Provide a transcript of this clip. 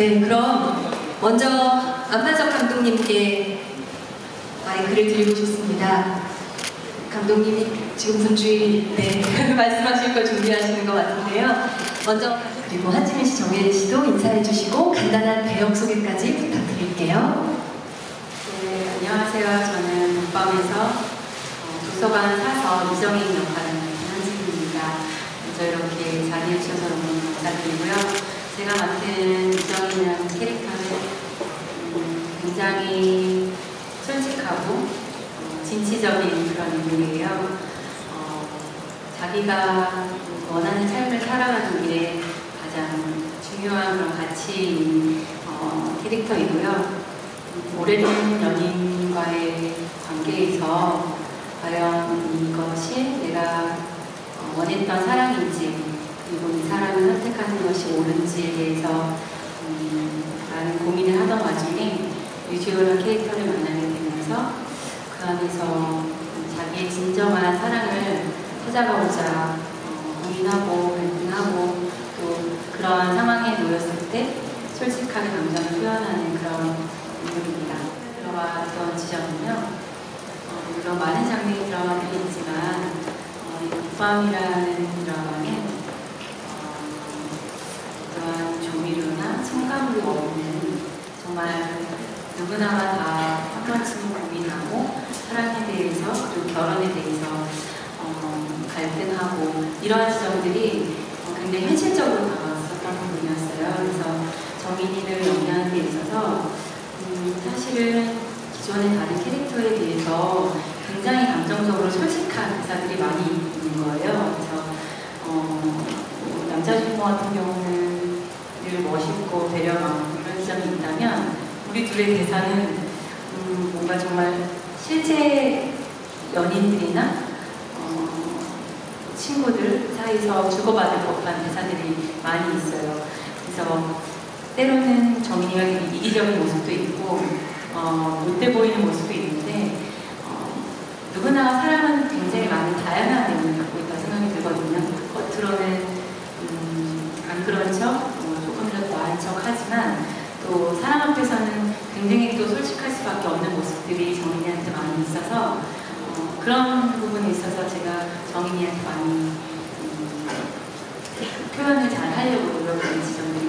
네, 그럼 먼저 안만석 감독님께 마이크를 드리고 싶습니다. 감독님이 지금 분주히 네, 말씀하실 거 준비하시는 것 같은데요. 먼저 그리고 한지민 씨, 정예리 씨도 인사해 주시고 간단한 배역 소개까지 부탁드릴게요. 네, 안녕하세요. 저는 북밤에서 어, 도서관 사서 이정인 역할을 맡은 한지민입니다. 먼저 이렇게 자리해 주셔서 너무 감사드리고요. 제가 맡은 이정인이라는 캐릭터는 음, 굉장히 솔직하고 어, 진취적인 그런 인물이에요. 어, 자기가 원하는 삶을 살아가는 게 가장 중요한 그런 가치인 어, 캐릭터이고요. 오래된 연인과의 관계에서 과연 이것이 내가 어, 원했던 사랑인지 그리고 이 사람을 선택하는 것이 옳은지에 대해서 음, 많은 고민을 하던 와중에 유지호라는 캐릭터를 만나게 되면서 그 안에서 자기의 진정한 사랑을 찾아가고자 어, 고민하고 갈등하고 또 그러한 상황에 놓였을 때 솔직하게 감정을 표현하는 그런 인물입니다. 들어왔던 지점은요. 어, 물론 많은 장르의 드라마들이 있지만 어, 이 국밤이라는 드라마 첨가물이 없는 정말 누구나가 다 한 번쯤 고민하고 사랑에 대해서 그리고 결혼에 대해서 어, 갈등하고 이러한 지점들이 어, 굉장히 현실적으로 다가왔었던 부분이었어요. 그래서 정인이를 연기하는 데 있어서 음, 사실은 기존의 다른 캐릭터에 비해서 굉장히 감정적으로 솔직한 대사들이 많이 있는 거예요. 그래서 어, 뭐 남자 주인공 같은 경우는 늘 배려하고 이런 점이 있다면 우리 둘의 대사는 음, 뭔가 정말 실제 연인들이나 어, 친구들 사이에서 주고받을 법한 대사들이 많이 있어요. 그래서 때로는 정인이가 이기적인 모습도 있고 어, 못돼 보이는 모습도 있는데 어, 누구나 사람은 굉장히 많은 다양한 면을 갖고 있다고 생각이 들거든요. 겉으로는 음, 안 그런 척, 더 과한 척 하지만 또 사람 앞에서는 굉장히 또 솔직할 수밖에 없는 모습들이 정인이한테 많이 있어서 어, 그런 부분에 있어서 제가 정인이한테 많이 음, 표현을 잘 하려고 노력하는 있어요.